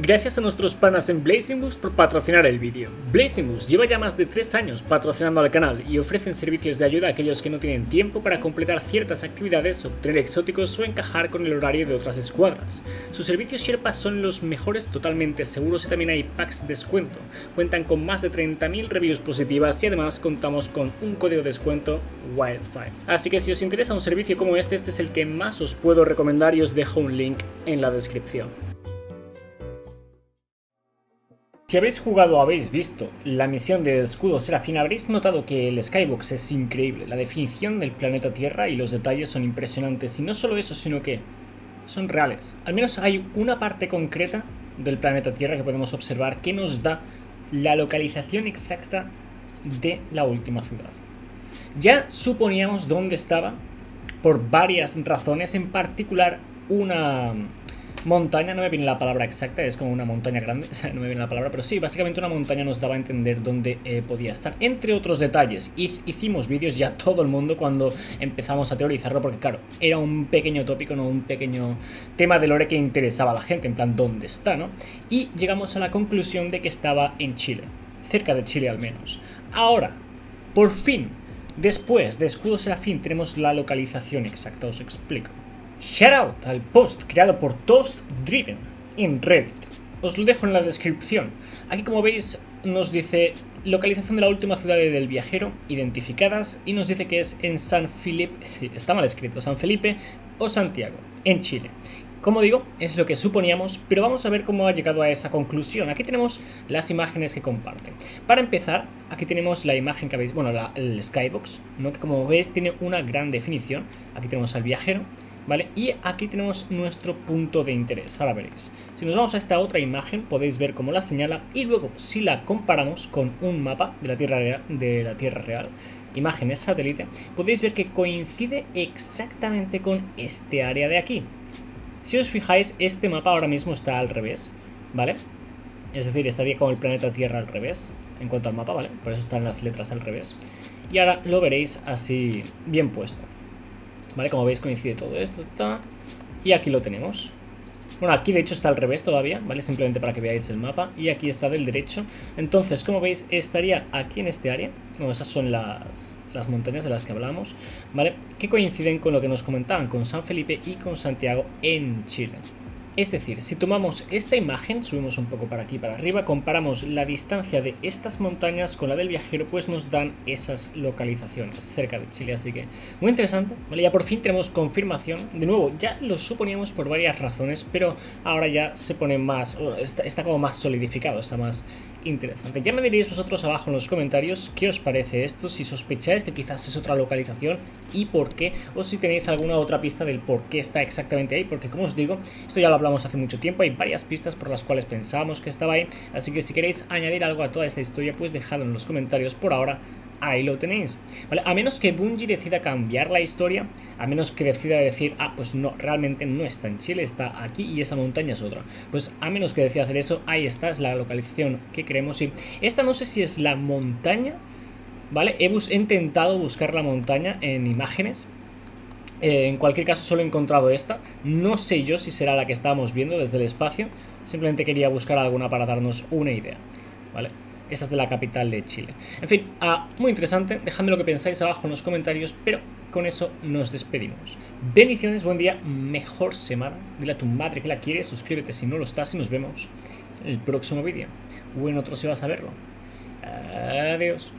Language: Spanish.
Gracias a nuestros panas en Blazing Boost por patrocinar el vídeo. Blazing Boost lleva ya más de 3 años patrocinando al canal y ofrecen servicios de ayuda a aquellos que no tienen tiempo para completar ciertas actividades, obtener exóticos o encajar con el horario de otras escuadras. Sus servicios Sherpa son los mejores totalmente seguros y también hay packs de descuento. Cuentan con más de 30.000 reviews positivas y además contamos con un código de descuento Wild5. Así que si os interesa un servicio como este, este es el que más os puedo recomendar y os dejo un link en la descripción. Si habéis jugado o habéis visto la misión de Escudo Serafín, habréis notado que el Skybox es increíble. La definición del planeta Tierra y los detalles son impresionantes. Y no solo eso, sino que son reales. Al menos hay una parte concreta del planeta Tierra que podemos observar que nos da la localización exacta de la última ciudad. Ya suponíamos dónde estaba por varias razones, en particular una montaña, no me viene la palabra exacta, es como una montaña grande, no me viene la palabra, pero sí, básicamente una montaña nos daba a entender dónde eh, podía estar. Entre otros detalles, hicimos vídeos ya todo el mundo cuando empezamos a teorizarlo, porque claro, era un pequeño tópico, no un pequeño tema de lore que interesaba a la gente, en plan, ¿dónde está, no? Y llegamos a la conclusión de que estaba en Chile, cerca de Chile al menos. Ahora, por fin, después de Escudo Serafín tenemos la localización exacta, os explico. Shoutout al post creado por Toast Driven en Reddit. Os lo dejo en la descripción. Aquí como veis nos dice localización de la última ciudad del viajero identificadas y nos dice que es en San Felipe, sí, está mal escrito, San Felipe o Santiago, en Chile. Como digo, es lo que suponíamos, pero vamos a ver cómo ha llegado a esa conclusión. Aquí tenemos las imágenes que comparten. Para empezar, aquí tenemos la imagen que veis, bueno, el skybox, que como veis tiene una gran definición. Aquí tenemos al viajero, ¿vale? Y aquí tenemos nuestro punto de interés, ahora veréis. Si nos vamos a esta otra imagen, podéis ver cómo la señala y luego si la comparamos con un mapa de la Tierra Real, de la tierra real imágenes satélite, podéis ver que coincide exactamente con este área de aquí. Si os fijáis, este mapa ahora mismo está al revés, ¿vale? Es decir, estaría con el planeta Tierra al revés, en cuanto al mapa, ¿vale? Por eso están las letras al revés. Y ahora lo veréis así bien puesto. ¿Vale? Como veis coincide todo esto. y aquí lo tenemos. Bueno, aquí de hecho está al revés todavía, ¿vale? Simplemente para que veáis el mapa. Y aquí está del derecho. Entonces, como veis, estaría aquí en este área. Bueno, esas son las, las montañas de las que hablamos, ¿vale? Que coinciden con lo que nos comentaban, con San Felipe y con Santiago en Chile. Es decir, si tomamos esta imagen, subimos un poco para aquí para arriba, comparamos la distancia de estas montañas con la del viajero, pues nos dan esas localizaciones cerca de Chile. Así que muy interesante, ¿vale? Ya por fin tenemos confirmación. De nuevo, ya lo suponíamos por varias razones, pero ahora ya se pone más, está, está como más solidificado, está más interesante. Ya me diréis vosotros abajo en los comentarios qué os parece esto, si sospecháis que quizás es otra localización y por qué, o si tenéis alguna otra pista del por qué está exactamente ahí, porque como os digo, esto ya lo hablamos hace mucho tiempo, hay varias pistas por las cuales pensábamos que estaba ahí, así que si queréis añadir algo a toda esta historia, pues dejadlo en los comentarios por ahora, ahí lo tenéis. ¿Vale? A menos que Bungie decida cambiar la historia, a menos que decida decir, ah, pues no, realmente no está en Chile, está aquí y esa montaña es otra. Pues a menos que decida hacer eso, ahí está, es la localización que creemos. Y esta no sé si es la montaña, ¿vale? He, he intentado buscar la montaña en imágenes, eh, en cualquier caso solo he encontrado esta. No sé yo si será la que estábamos viendo desde el espacio. Simplemente quería buscar alguna para darnos una idea. ¿Vale? Esta es de la capital de Chile. En fin, ah, muy interesante. Dejadme lo que pensáis abajo en los comentarios. Pero con eso nos despedimos. Bendiciones, buen día, mejor semana. Dile a tu madre que la quiere. Suscríbete si no lo estás y nos vemos en el próximo vídeo. O en otro si vas a verlo. Adiós.